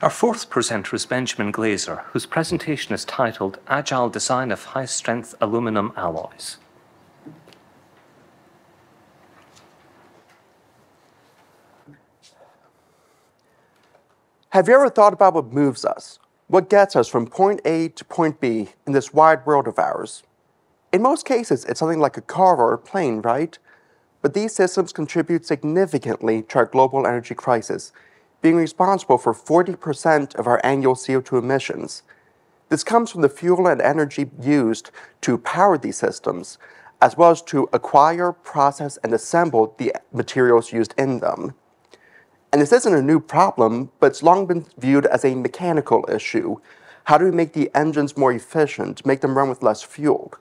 Our fourth presenter is Benjamin Glaser, whose presentation is titled Agile Design of High Strength Aluminum Alloys. Have you ever thought about what moves us? What gets us from point A to point B in this wide world of ours? In most cases, it's something like a car or a plane, right? But these systems contribute significantly to our global energy crisis, being responsible for 40% of our annual CO2 emissions. This comes from the fuel and energy used to power these systems, as well as to acquire, process, and assemble the materials used in them. And this isn't a new problem, but it's long been viewed as a mechanical issue. How do we make the engines more efficient, make them run with less fuel?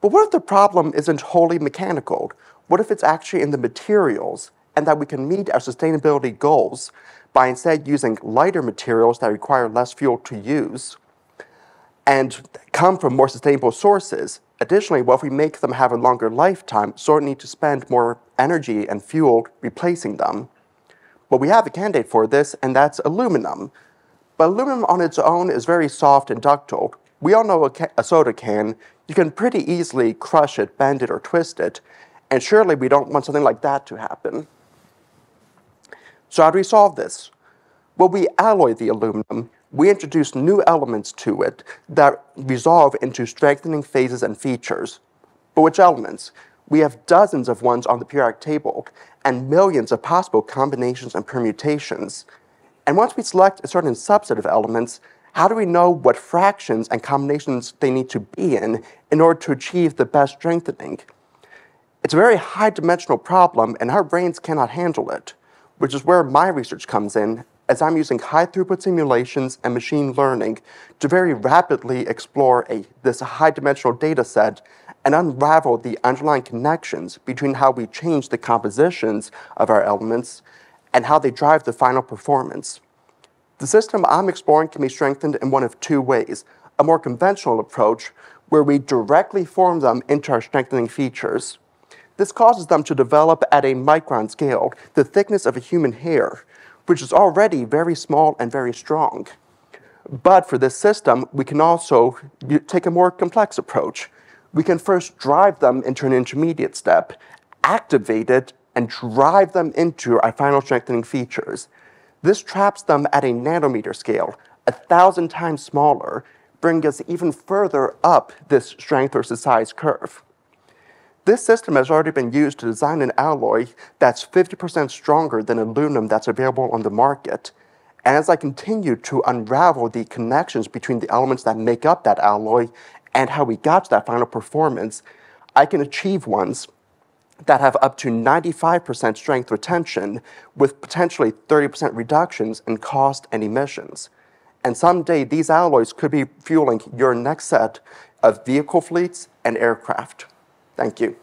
But what if the problem isn't wholly mechanical? What if it's actually in the materials and that we can meet our sustainability goals by instead using lighter materials that require less fuel to use and come from more sustainable sources. Additionally, what if we make them have a longer lifetime, so need to spend more energy and fuel replacing them? Well, we have a candidate for this, and that's aluminum. But aluminum on its own is very soft and ductile. We all know a, a soda can, you can pretty easily crush it, bend it, or twist it, and surely we don't want something like that to happen. So how do we solve this? Well, we alloy the aluminum. We introduce new elements to it that resolve into strengthening phases and features. But which elements? We have dozens of ones on the periodic table and millions of possible combinations and permutations. And once we select a certain subset of elements, how do we know what fractions and combinations they need to be in in order to achieve the best strengthening? It's a very high dimensional problem, and our brains cannot handle it which is where my research comes in, as I'm using high throughput simulations and machine learning to very rapidly explore a, this high dimensional data set and unravel the underlying connections between how we change the compositions of our elements and how they drive the final performance. The system I'm exploring can be strengthened in one of two ways a more conventional approach, where we directly form them into our strengthening features, this causes them to develop at a micron scale, the thickness of a human hair, which is already very small and very strong. But for this system, we can also take a more complex approach. We can first drive them into an intermediate step, activate it, and drive them into our final strengthening features. This traps them at a nanometer scale, a thousand times smaller, bringing us even further up this strength versus size curve. This system has already been used to design an alloy that's 50% stronger than aluminum that's available on the market. And as I continue to unravel the connections between the elements that make up that alloy and how we got to that final performance, I can achieve ones that have up to 95% strength retention with potentially 30% reductions in cost and emissions. And someday these alloys could be fueling your next set of vehicle fleets and aircraft. Thank you.